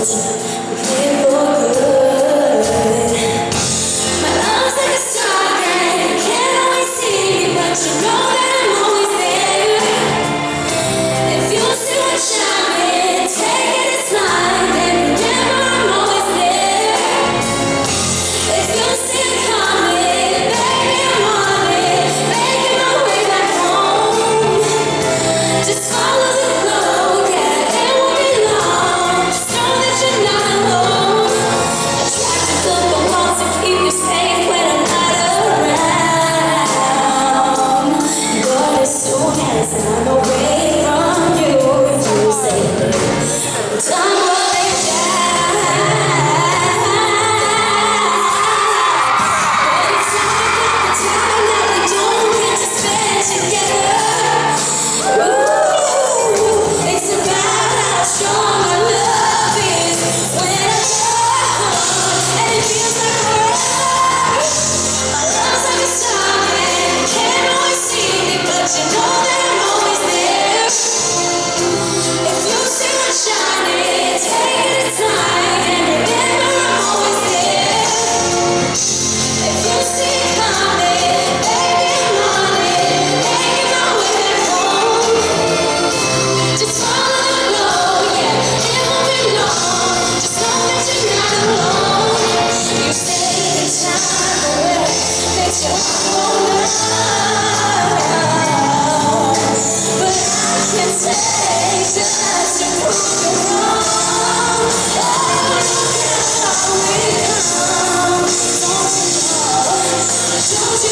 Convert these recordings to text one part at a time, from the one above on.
Deus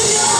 Yeah.